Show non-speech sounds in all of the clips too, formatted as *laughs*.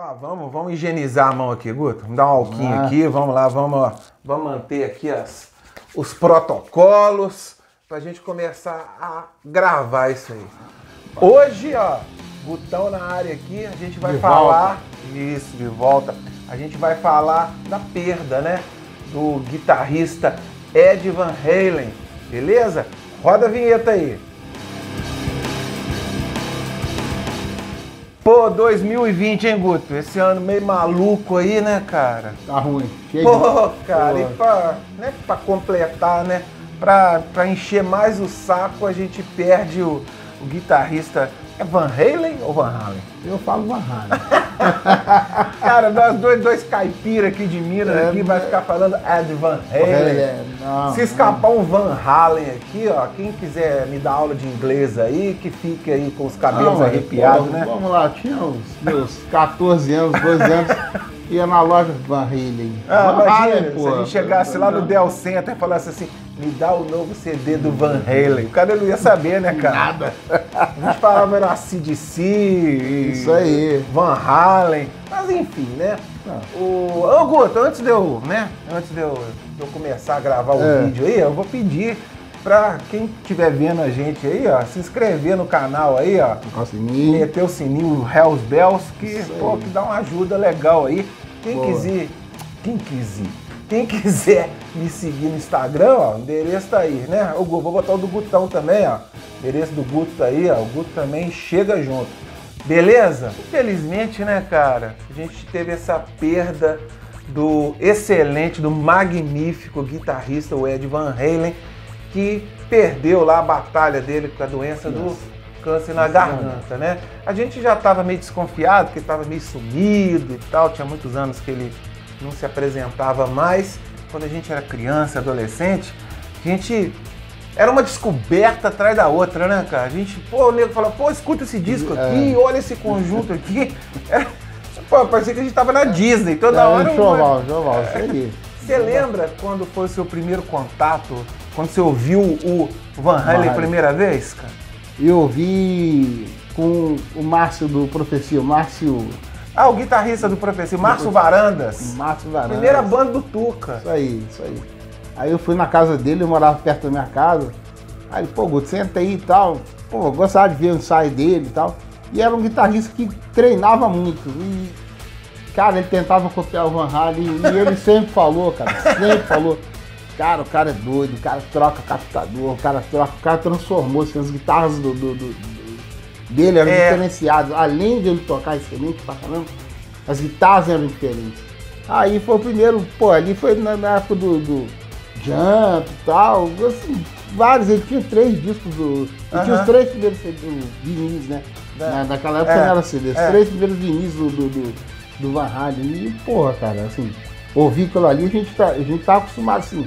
Ó, vamos, vamos higienizar a mão aqui, Guto. Vamos dar um alquinho Ah. aqui, vamos lá, vamos, ó, vamos manter aqui as, os protocolos pra gente começar a gravar isso aí. Hoje, ó, Gutão na área aqui, a gente vai De falar. Isso, de volta. A gente vai falar da perda, né? Do guitarrista Ed Van Halen. Beleza? Roda a vinheta aí. Pô, 2020, hein, Guto? Esse ano meio maluco aí, né, cara? Tá ruim. Cheio Pô, cara, Pô. e pra, né, pra completar, né? Pra, pra encher mais o saco, a gente perde o, o guitarrista. É Van Halen ou Van Halen? Eu falo uma raiva. *laughs* Cara, nós dois, dois caipira aqui de Minas É, aqui vai ficar falando Ed Van Halen. É, não, Se escapar um Van Halen aqui, ó, quem quiser me dar aula de inglês aí, que fique aí com os cabelos Não, arrepiados, pô, né? Vamos lá, tinha uns meus 14 anos, 12 anos, *laughs* ia na loja Van Halen. Ah, Van Halen, se pô. a gente chegasse lá no Dell Center e falasse assim, me dá o novo CD do Van Halen. O cara não ia saber, né, cara? Nada. A gente falava era CDC, Isso aí. Van Halen, mas enfim, né? Ah. O... Ô, Guto, antes de eu, né, antes de eu, de eu começar a gravar o É. vídeo aí, eu vou pedir pra quem estiver vendo a gente aí, ó, se inscrever no canal aí, ó, o sininho. meter o sininho, o Hells Bells, que, pô, que dá uma ajuda legal aí. Quem Boa. quiser, quem quiser, quem quiser me seguir no Instagram, ó, o endereço tá aí, né? Gu- vou botar o do Gutão também, ó. O endereço do Guto tá aí, ó. O Guto também chega junto. Beleza? Infelizmente, né, cara, a gente teve essa perda do excelente, do magnífico guitarrista, o Ed Van Halen, que perdeu lá a batalha dele com a doença do Nossa. câncer na garganta, né? A gente já estava meio desconfiado, que estava meio sumido e tal, tinha muitos anos que ele não se apresentava mais. Quando a gente era criança, adolescente, a gente era uma descoberta atrás da outra, né, cara? A gente, pô, o nego fala, pô, escuta esse disco aqui, olha esse conjunto aqui. *laughs* Era- pô, parecia que a gente tava na Disney, toda hora. É, um- Choval, choval, isso aí. Você lembra quando foi o seu primeiro contato, quando você ouviu o Van Halen a primeira vez, cara? Eu vi com o Márcio do Profecia, o Márcio, Ah, o guitarrista do Profecia, Márcio Varandas. Márcio Varandas. Primeira banda do Tuca. Isso aí, isso aí. Aí eu fui na casa dele, eu morava perto da minha casa. Aí ele, pô, Guto, senta aí e tal. Pô, eu gostava de ver o ensaio dele e tal. E era um guitarrista que treinava muito. E, cara, ele tentava copiar o Van Halen e ele sempre falou, cara, sempre falou. Cara, o cara é doido, o cara troca captador, o cara troca, o cara transformou assim, as guitarras do, do- do- dele eram É. diferenciadas. Além de ele tocar excelente pra caramba, as guitarras eram diferentes. Aí foi o primeiro, pô, ali foi na, na época do, do Jump e tal, assim, vários, ele tinha três discos do. Ele tinha Aham. os três primeiros vinis, né? Da- Na, naquela época é, não era CD, os é. três primeiros vinis do, do, do, do Van Halen. E, porra, cara, assim, ouvir aquilo ali, a gente, tá, a gente tá acostumado assim,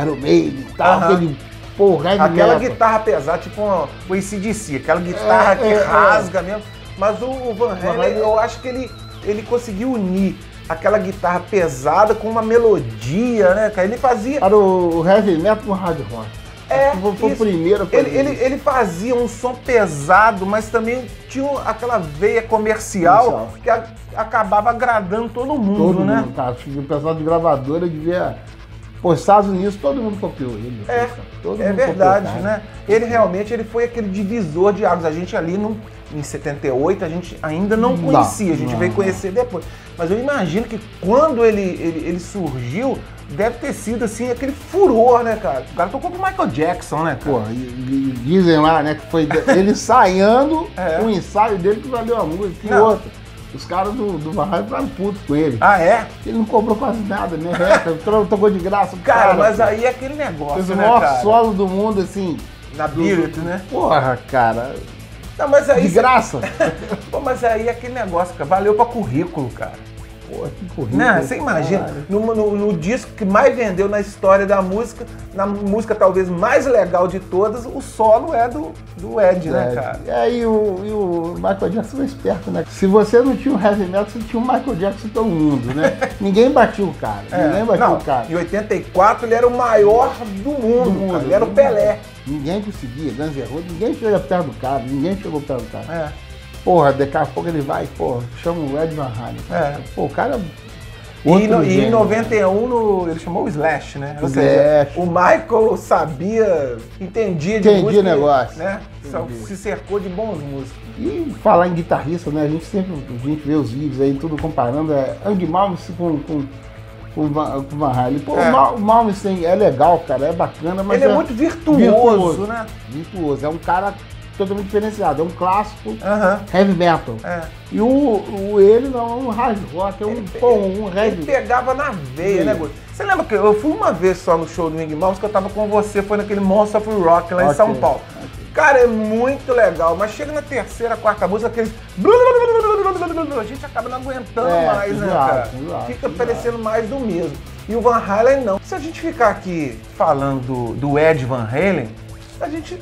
Iron Maiden e tal, Aham. aquele, porra, heavy Aquela metal. guitarra pesada, tipo uma- o ACDC, aquela guitarra É, que é, é. rasga mesmo. Mas o, o Van Halen, Halen- eu acho que ele, ele conseguiu unir aquela guitarra pesada com uma melodia, né, cara? Ele fazia. Era o, heavy metal com hard rock. É, Acho que foi, foi o isso. primeiro a Ele, ele, isso. ele fazia um som pesado, mas também tinha aquela veia comercial Comercial. que a- acabava agradando todo mundo, Todo né? mundo, cara. Acho que O pessoal de gravadora devia. Pô, Estados Unidos todo mundo copiou ele. É, depois, cara. Todo É mundo verdade, né? Ele realmente ele foi aquele divisor de águas. A gente ali no, em 78, a gente ainda não Não, conhecia, a gente não, veio não. conhecer depois. Mas eu imagino que quando ele, ele, ele surgiu, deve ter sido assim, aquele furor, né, cara? O cara tocou com o Michael Jackson, né, cara? Pô, e, e dizem lá, né, que foi de- ele *laughs* ensaiando É. o ensaio dele que valeu a música. E Não. outra. Os caras do, do Halen ficaram putos com ele. Ah, é? Ele não cobrou quase nada, né? *laughs* Tro- tocou de graça. pro Cara, mas aí é aquele Fez negócio, o né, maior cara? solo do mundo, assim. Na Beat, né? Porra, cara. Não, mas aí... De graça. *laughs* Pô, mas aí é aquele negócio, cara. Valeu pra currículo, cara. Porra, que corrida. Né? Você imagina, no, no- no disco que mais vendeu na história da música, na música talvez mais legal de todas, o solo é do, do Ed, né, É, cara? E aí o, e o Michael Jackson foi esperto, né? Se você não tinha o heavy metal, você tinha o Michael Jackson todo mundo, né? *laughs* Ninguém batia o cara. É, Ninguém batia não, o cara. em 84 ele era o maior do mundo, Do mundo, cara. ele era o Pelé. Ninguém conseguia, Guns N' Roses, ninguém chega perto do cara, ninguém chegou perto do cara. É. porra, daqui a pouco ele vai, porra, chama o Ed Van Halen. É. Pô, o cara. E, outro no- e em gênio, 91 no- ele chamou o Slash, né? Ou seja, Slash. o Michael sabia, entendia de Entendia música, o negócio. né? Só Entendi. se cercou de bons músicos. E falar em guitarrista, né? A gente sempre a gente vê os vídeos aí, tudo comparando. É Andy Malmsteen com, com, com, o Van- Halen. Pô, É. o Mal- o Malmsteen é legal, cara, é bacana, mas ele é, muito virtuoso, virtuoso. né? virtuoso. É um cara totalmente diferenciado. É um clássico Aham. heavy metal. É. E o, o ele não é um hard rock, é um, pô, um Ele heavy. pegava na veia, Veia. né, Guto? Você lembra que eu fui uma vez só no show do Wing Mouse que eu tava com você, foi naquele Monster of Rock lá em Ok, São Paulo. ok. Cara, é muito legal, mas chega na terceira, quarta música, aqueles. A gente acaba não aguentando É, mais, né, cara? Fica parecendo mais do mesmo. E o Van Halen não. Se a gente ficar aqui falando do, do Ed Van Halen, a gente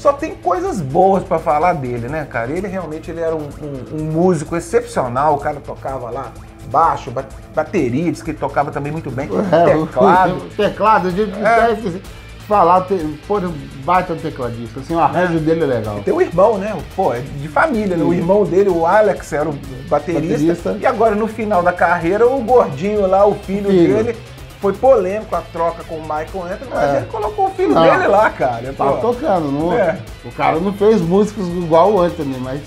só tem coisas boas pra falar dele, né, cara? Ele realmente ele era um, um- um músico excepcional, o cara tocava lá baixo, ba- bateria, diz que ele tocava também muito bem, É, teclado. O, *laughs* teclado, a gente de falar, te- pô, um baita tecladista. Assim, o arranjo dele é legal. Tem o irmão, né? Pô, é de família, né? O irmão dele, o Alex, era o baterista, Baterista. E agora, no final da carreira, o gordinho lá, o filho, Filho. dele, foi polêmico a troca com o Michael Anthony, mas É. ele colocou o filho Não. dele lá, cara. Tava pô, tocando, não, É. o cara não fez músicas igual o Anthony, mas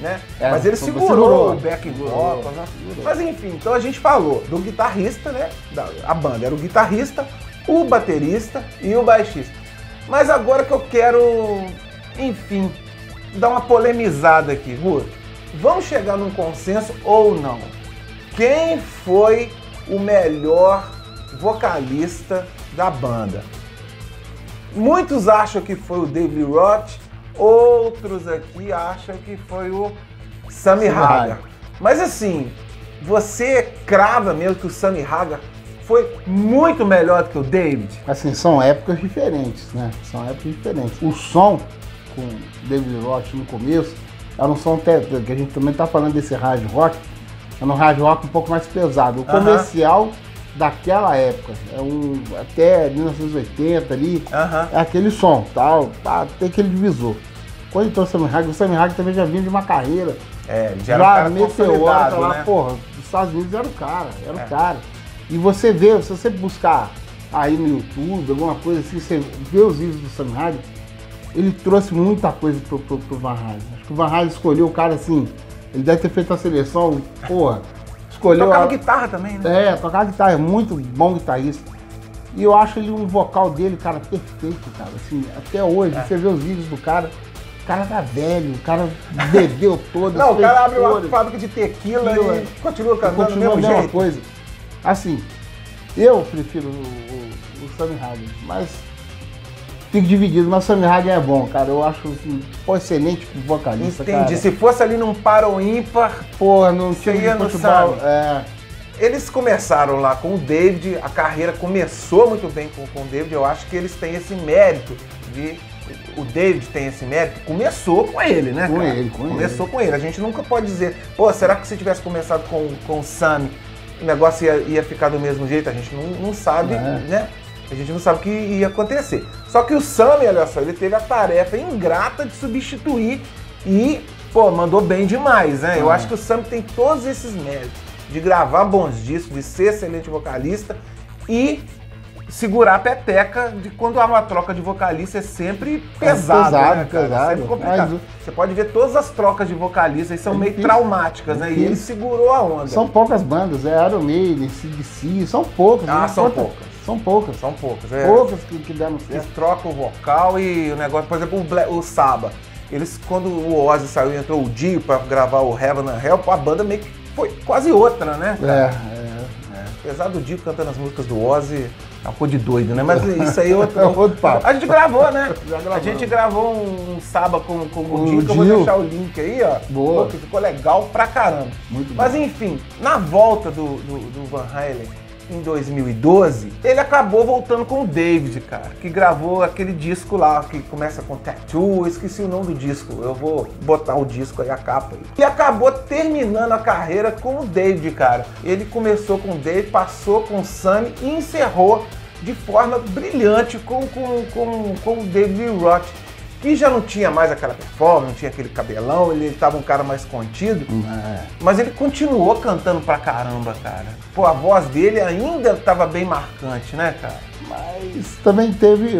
né? É, mas ele segurou. segurou, o back Segurou, vocal, né? Mas enfim, então a gente falou do guitarrista, né? Da, a banda era o guitarrista, o baterista e o baixista. Mas agora que eu quero, enfim, dar uma polemizada aqui, Guto. Vamos chegar num consenso ou não? Quem foi o melhor vocalista da banda? Muitos acham que foi o David Roth, outros aqui acham que foi o Sammy Hagar. Mas assim, você crava mesmo que o Sammy Hagar foi muito melhor do que o David? assim, são épocas diferentes, né? São épocas diferentes. O som com David Roth no começo era um som até, que a gente também tá falando desse hard rock, era um hard rock um pouco mais pesado. O comercial daquela época, é um, até 1980 ali, é aquele som, tal, tá, tem aquele divisor. Quando entrou o Sammy Hagar, o Sammy Hagar também já vinha de uma carreira É, já era um cara lá, né? porra, os Estados Unidos era o cara, era É. o cara. E você vê, se você buscar aí no YouTube, alguma coisa assim, você vê os vídeos do Sam Hagen, ele trouxe muita coisa pro, pro, pro Van Halen. Acho que o Van Halen escolheu o cara assim, ele deve ter feito a seleção, porra, escolheu... Tocava a- guitarra também, né? É, tocar guitarra, é muito bom guitarrista. E eu acho ele um vocal dele, cara, perfeito, cara. Assim, até hoje, É. você vê os vídeos do cara, o cara tá velho, o cara bebeu *laughs* todo. Não, o cara abre uma fábrica de tequila Tequila. e continua cantando do Continua a mesmo mesma jeito. coisa. Assim, eu prefiro o, o, o Sammy Hagen, mas fico dividido, mas Sammy Hagen é bom, cara. Eu acho pô, excelente vocalista, Entendi. cara. Se fosse ali num par ou ímpar, Porra, não tinha no futebol. É, Eles começaram lá com o David, a carreira começou muito bem com, com o David. Eu acho que eles têm esse mérito de. O David tem esse mérito. Começou com ele, né? Com cara? ele, com Começou com ele. A gente nunca pode dizer, pô, será que se tivesse começado com, com o Sammy, o negócio ia, ia ficar do mesmo jeito? A gente não, não sabe, É. né? A gente não sabe o que ia acontecer. Só que o Sammy, olha só, ele teve a tarefa ingrata de substituir e, pô, mandou bem demais, né? Eu Ah. acho que o Sammy tem todos esses méritos de gravar bons discos, de ser excelente vocalista e segurar a peteca de quando há uma troca de vocalista é sempre pesado, pesado, né, pesado. Sempre complicado. Mas- Você pode ver todas as trocas de vocalistas aí são É meio difícil. traumáticas, né? E ele segurou a onda. são poucas bandas, é Iron Maiden, CDC, são poucas. Ah, não são poucas. São poucas. São poucas, é. Poucas que, que deram Eles certo. trocam o vocal e o negócio, por exemplo, o, Bla- o Saba. Eles, quando o Ozzy saiu e entrou o Dio pra gravar o Heaven and Hell, a banda meio que foi quase outra, né? É, é. Apesar do Dio cantando as músicas do Ozzy, é uma coisa de doido, né? Mas isso aí é outro, *laughs* É outro papo. A gente gravou, né? *laughs* A gente gravou um sábado com, com o O Dio, que eu vou deixar o link aí, ó. Boa. Pô, que ficou legal pra caramba. Muito Mas bom. enfim, na volta do, do, do Van Halen em 2012, ele acabou voltando com o David, cara, que gravou aquele disco lá que começa com Tattoo, esqueci o nome do disco, eu vou botar o disco aí, a capa aí. E acabou terminando a carreira com o David, cara. Ele começou com o David, passou com o Sammy e encerrou de forma brilhante com, com, com, com o David Roth. Que já não tinha mais aquela performance, não tinha aquele cabelão, ele estava um cara mais contido, É. mas ele continuou cantando pra caramba, cara. Pô, a voz dele ainda estava bem marcante, né, cara? Mas também teve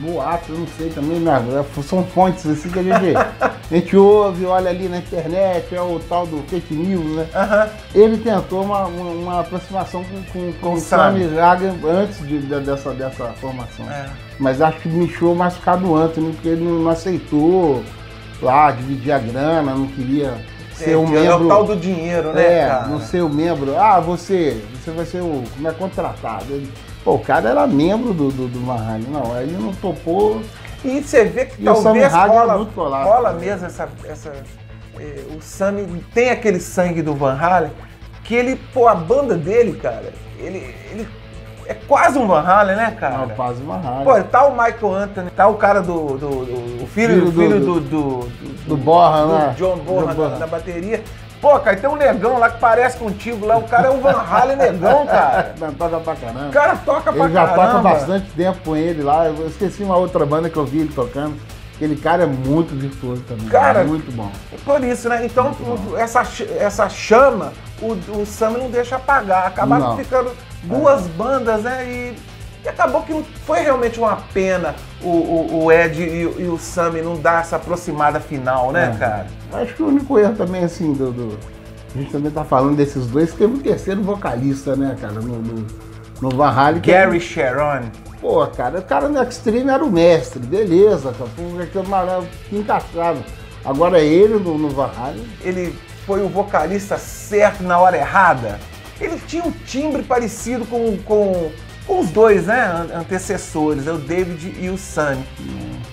boatos, eu não sei também, né? são fontes assim que a gente, *laughs* a gente ouve, olha ali na internet, é o tal do fake news, né? Ele tentou uma, uma, uma aproximação com, com, com Com o Sammy. Sammy Hagar antes de, de- dessa, dessa formação. É. Mas acho que por causa do Anthony, porque ele não aceitou lá, dividir a grana, não queria ser É, um que é membro. o tal do dinheiro, né, É, cara? não ser o membro. Ah, você, você vai ser o. Como é contratado? Ele- pô, o cara era membro do, do, do Van Halen. Não, aí ele não topou. E você vê que E talvez Hagar é rola, muito colado. rola mesmo essa. essa eh, o Sammy tem aquele sangue do Van Halen que ele, pô, a banda dele, cara, ele, ele é quase um Van Halen, né, cara? Não, quase uma Halen. Pô, tá o Michael Anthony, tá o cara do. do, do- o filho, Filho do, do- filho do- do, do, do- Borra, né? John Borra John Bonham. na, na bateria. Pô, cara, tem um negão lá que parece contigo lá. O cara é um Van Halen negão, cara. *laughs* Não, toca pra caramba. O cara toca pra Ele já caramba. toca bastante tempo com ele lá. Eu esqueci uma outra banda que eu vi ele tocando. Aquele cara é muito virtuoso também. Cara, muito bom. Por isso, né? Então, essa, essa chama, o, o Sam não deixa apagar. Acabaram Não. ficando duas bandas, né? E, e acabou que não foi realmente uma pena o, o, o Ed e, o- e o Sam não dar essa aproximada final, né, É. cara? Acho que o único erro também, assim, do, do- A gente também tá falando desses dois, que teve um terceiro vocalista, né, cara, no, no, no Van Halen. que- Gary Sharon. Pô, cara, o cara no Extreme era o mestre, beleza, cara. Malandro que encaixava. Agora ele no, no Van Halen. ele foi o vocalista certo na hora errada. Ele tinha um timbre parecido com, com os dois, né? an- Antecessores, é o David e o Sunny.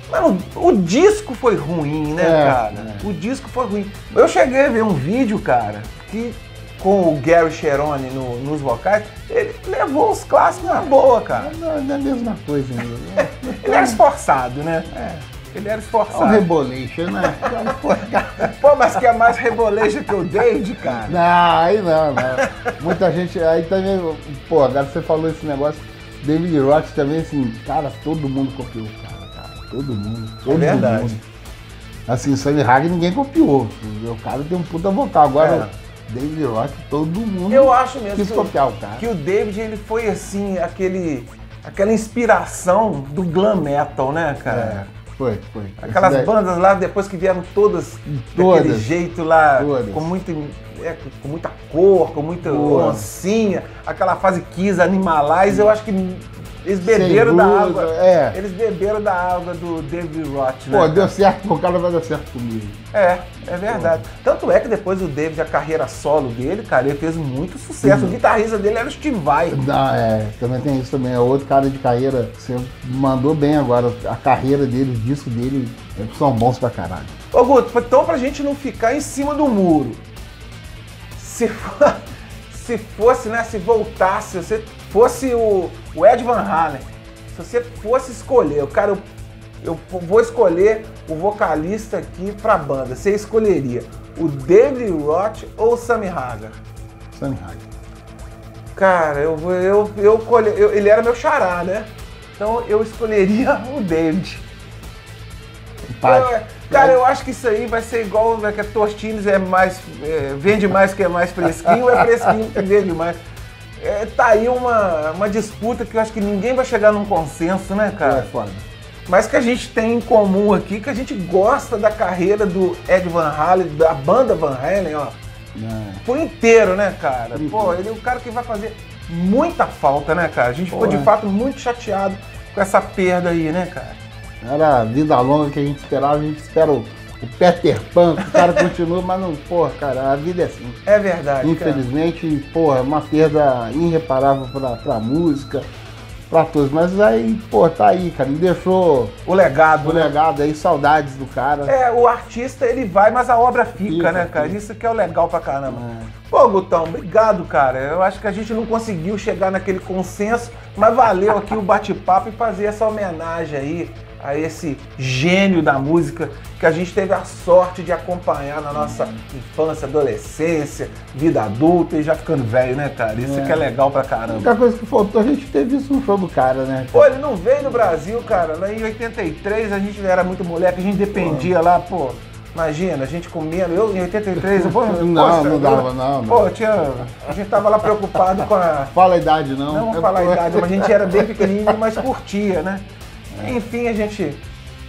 Mas o, disco foi ruim, né, É, cara? O disco foi ruim. Eu cheguei a ver um vídeo, cara, que com o Gary Cherone no- nos vocais, ele levou os clássicos na boa, cara. Não, não é a mesma coisa ainda. *laughs* Ele era esforçado, né? Ele era É um esforçado. rebolation, né? *laughs* Pô, mas que é mais reboleja que o David, cara. Não, aí não, não. Muita gente. Aí também, pô, agora você falou esse negócio. David Roth também, assim, cara, todo mundo copiou o cara, cara. Todo mundo. Todo verdade. Mundo. Assim, o Sammy Hagar ninguém copiou. O cara tem um puta vocal. Agora, David Roth, todo mundo Eu acho mesmo quis que copiar o cara. que o David ele foi assim aquele aquela inspiração do glam metal, né, É, cara? Foi, foi. Aquelas daí- bandas lá depois que vieram todas Todas. daquele jeito lá, Todas. com muito é, com muita cor, com muita oncinha, aquela fase Kiss Animalize, eu acho que eles beberam da água. é. Eles beberam da água do David Roth, né? Pô, deu certo, o cara vai dar certo comigo. É, é verdade. Tanto é que depois o David, a carreira solo dele, cara, ele fez muito sucesso. Uhum. O guitarrista dele era o Steve Vai. Não, é, também tem isso também. É outro cara de carreira que você mandou bem agora. A carreira dele, o disco dele, são bons pra caralho. Ô Guto, então pra gente não ficar em cima do muro, se, for- *laughs* se fosse, né, se voltasse, se você fosse o, o Ed Van Halen, se você fosse escolher, o cara, eu, eu vou escolher o vocalista aqui pra banda, você escolheria o David Roth ou o Sammy Hagar? Sammy Hagar. Cara, eu, vou- eu, eu, colhe- eu- ele era meu xará, né? Então eu escolheria *laughs* o David. Eu- cara, eu acho que isso aí vai ser igual né, que a Tostines é mais. é, vende mais que é mais fresquinho, é fresquinho que vende mais. É, tá aí uma, uma disputa que eu acho que ninguém vai chegar num consenso, né, É cara? foda. Mas que a gente tem em comum aqui, que a gente gosta da carreira do Ed Van Halen, da banda Van Halen, ó. É. Por inteiro, né, cara? Por Pô, ele é um cara que vai fazer muita falta, né, cara? A gente ficou de Porra. fato muito chateado com essa perda aí, né, cara? Era a vida longa que a gente esperava, a gente espera o, o Peter Pan, o cara continua, mas não, porra, cara, a vida é assim. É verdade, cara. Infelizmente, porra, é uma perda irreparável pra, pra música, pra todos. Mas aí, pô, tá aí, cara, ele deixou O legado, o né? legado aí, saudades do cara. É, o artista ele vai, mas a obra fica, Fica, né, cara? fica. Isso que é o legal pra caramba. É. Pô, Gutão, obrigado, cara. Eu acho que a gente não conseguiu chegar naquele consenso, mas valeu aqui o bate-papo e fazer essa homenagem aí a esse gênio da música que a gente teve a sorte de acompanhar na nossa infância, adolescência, vida adulta e já ficando velho, né, cara? Isso É. que é legal pra A caramba. única coisa que faltou a gente ter visto um show do cara, né? Pô, ele não veio no Brasil, cara. Lá em 83 a gente era muito moleque, a gente dependia lá, pô. Imagina, a gente comendo. Eu em 83, pô, Não, poxa, não dava, não. Pô, tinha. A gente tava lá preocupado com a. Fala a idade, não. Não É falar a idade, mas a gente era bem pequenininho, mas curtia, né? Enfim, a gente.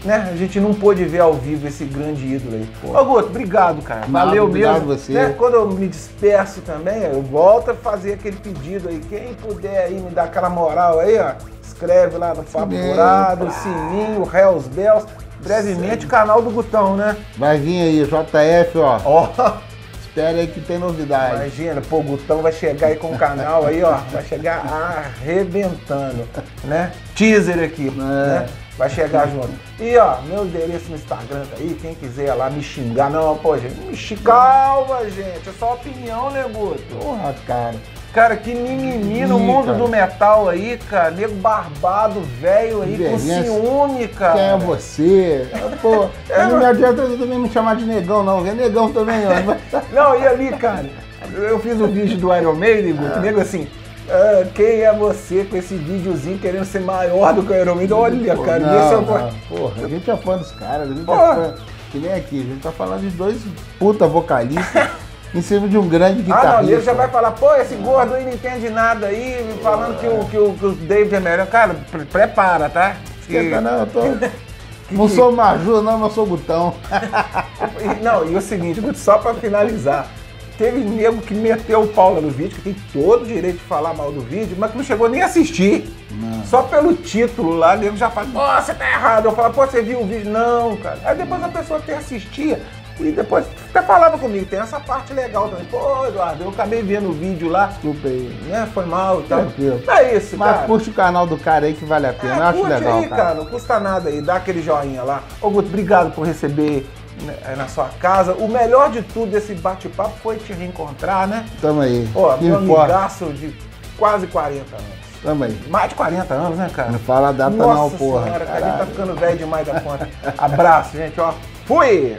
Né? A gente não pôde ver ao vivo esse grande ídolo aí. Ô, Guto, obrigado, cara. Valeu obrigado mesmo. você. Né? Quando eu me despeço também, eu volto a fazer aquele pedido aí. Quem puder aí me dar aquela moral aí, ó, escreve lá no Papo pá. Sininho, Hells Bells. Brevemente, canal do Gutão, né? Vai vir aí, JF, ó. Ó, Espera aí que tem novidade. imagina, pô, o Gutão vai chegar aí com o canal aí, ó. Vai chegar arrebentando, né? Teaser aqui, né? Vai chegar junto. E ó, meu endereço no Instagram tá aí, quem quiser lá me xingar. Não, pô, gente, me xinga. Calma, gente. É só opinião, né, Guto? Porra, cara. Cara, que mimimi no mundo cara. do metal aí, cara. Nego barbado, velho aí, com ciúme, cara. Quem é você? Pô, *laughs* É, não me adianta eu também me chamar de negão, não. É negão também, ó. *laughs* Não, e ali, cara, eu fiz o vídeo do Iron Maiden, Guto, nego assim, ah, quem é você com esse videozinho querendo ser maior do que o Iron Maiden? Olha, Pô, cara, não, esse é o... não. Porra, a gente é fã dos caras, a gente Porra. é fã. Que nem aqui, a gente tá falando de dois puta vocalistas *laughs* em cima de um grande Ah, guitarrista. não, ele já vai falar, pô, esse gordo aí não entende nada aí, falando que o, que o, que o David é melhor. Cara, pre- prepara, tá? Que- Esquenta, não, eu tô... *laughs* Não sou Maju, não, mas sou Gutão. Não, e o seguinte, só pra finalizar. Teve nego que meteu o pau lá no vídeo, que tem todo o direito de falar mal do vídeo, mas que não chegou nem a assistir. Só pelo título lá, nego já fala, você tá errado. Eu falo, pô, você viu o vídeo? Não, cara. Aí depois a pessoa até assistia e depois até falava comigo, tem essa parte legal também. Pô, Eduardo, eu acabei vendo o vídeo lá, Desculpa aí. né? Foi mal e tal. Tranquilo. É isso, Mas cara. curte o canal do cara aí que vale a pena. É, eu acho legal, aí, cara. Não custa nada aí. Dá aquele joinha lá. Ô, Guto, obrigado por receber né, na sua casa. O melhor de tudo desse bate-papo foi te reencontrar, né? Tamo aí. Ó, Que meu importa. amigaço de quase 40 anos. Tamo aí. Mais de 40 anos, né, cara? Não fala a data Nossa não, porra. senhora, cara, a gente tá ficando velho demais da conta. Abraço, gente, ó. Fui!